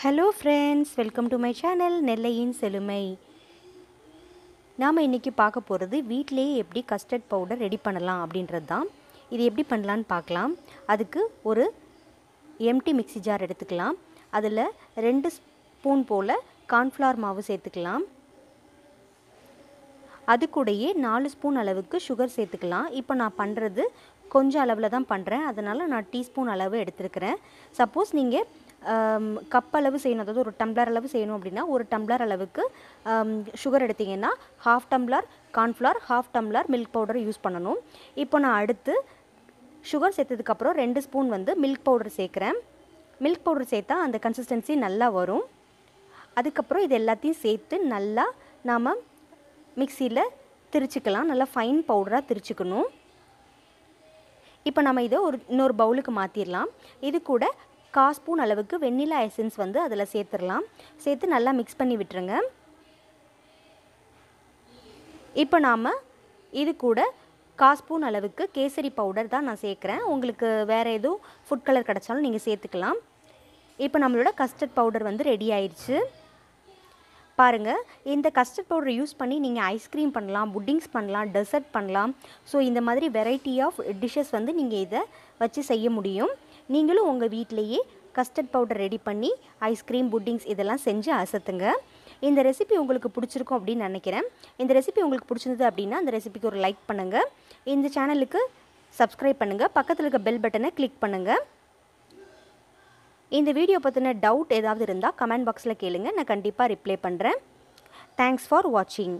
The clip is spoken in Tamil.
Hello friends welcome to my channel நெல்லையின் செழுமை நாம் இன்றைக்கி பார்க்க போகிறது வீட்டிலேயே எப்படி கஸ்டர்ட் பவுடர் ரெடி பண்ணலாம் அப்படின்றது தான் இது எப்படி பண்ணலான்னு பார்க்கலாம். அதுக்கு ஒரு எம்டி மிக்ஸி ஜார் எடுத்துக்கலாம். அதில் ரெண்டு ஸ்பூன் போல் கார்ன்ஃப்ளவர் மாவு சேர்த்துக்கலாம். அது கூடயே நாலு ஸ்பூன் அளவுக்கு சுகர் சேர்த்துக்கலாம். இப்போ நான் பண்ணுறது கொஞ்சம் அளவில் தான் பண்ணுறேன் அதனால் நான் டீஸ்பூன் அளவு எடுத்துருக்கிறேன். சப்போஸ் நீங்கள் கப் அளவு செய்யணும். அதாவது ஒரு டம்ளர் அளவு செய்யணும் அப்படின்னா ஒரு டம்ளர் அளவுக்கு சுகர் எடுத்திங்கன்னா half tumbler cornflour half tumbler milk powder use பண்ணணும். இப்போ நான் அடுத்து சுகர் சேர்த்ததுக்கப்புறம் ரெண்டு ஸ்பூன் வந்து மில்க் பவுடர் சேர்க்குறேன். மில்க் பவுடர் சேர்த்தா அந்த கன்சிஸ்டன்சி நல்லா வரும். அதுக்கப்புறம் இது எல்லாத்தையும் சேர்த்து நல்லா நாம் மிக்சியில் திரிச்சிக்கலாம். நல்லா ஃபைன் பவுடராக திரிச்சுக்கணும். இப்போ நம்ம இதை ஒரு இன்னொரு பவுலுக்கு மாற்றிடலாம் இது கூட கா ஸ்பூன் அளவுக்கு வெண்ணிலா எசன்ஸ் வந்து அதில் சேர்த்துடலாம். சேர்த்து நல்லா மிக்ஸ் பண்ணி விட்டுருங்க. இப்போ நாம் இது கூட கா ஸ்பூன் அளவுக்கு கேசரி பவுடர் தான் நான் சேர்க்குறேன். உங்களுக்கு வேறு எதுவும் ஃபுட் கலர் கிடச்சாலும் நீங்கள் சேர்த்துக்கலாம். இப்போ நம்மளோட கஸ்டர்ட் பவுடர் வந்து ரெடி ஆயிடுச்சு பாருங்கள் இந்த கஸ்டர்ட் பவுடர் யூஸ் பண்ணி நீங்கள் ஐஸ்கிரீம் பண்ணலாம் புட்டிங்ஸ் பண்ணலாம் டெசர்ட் பண்ணலாம். ஸோ இந்த மாதிரி வெரைட்டி ஆஃப் டிஷ்ஷஸ் வந்து நீங்கள் இதை வச்சு செய்ய முடியும். நீங்களும் உங்கள் வீட்டிலையே கஸ்டர்ட் பவுடர் ரெடி பண்ணி ஐஸ்கிரீம் புட்டிங்ஸ் இதெல்லாம் செஞ்சு அசத்துங்க. இந்த ரெசிபி உங்களுக்கு பிடிச்சிருக்கும் அப்படின்னு நினைக்கிறேன். இந்த ரெசிபி உங்களுக்கு பிடிச்சிருந்தது அப்படின்னா அந்த ரெசிபிக்கு ஒரு லைக் பண்ணுங்கள் இந்த சேனலுக்கு சப்ஸ்கிரைப் பண்ணுங்கள் பக்கத்தில் இருக்க பெல் பட்டனை கிளிக் பண்ணுங்கள் இந்த வீடியோ பற்றின டவுட் ஏதாவது இருந்தால் கமெண்ட் பாக்ஸில் கேளுங்கள் நான் கண்டிப்பாக ரிப்ளை பண்ணுறேன் தேங்க்ஸ் ஃபார் வாட்சிங்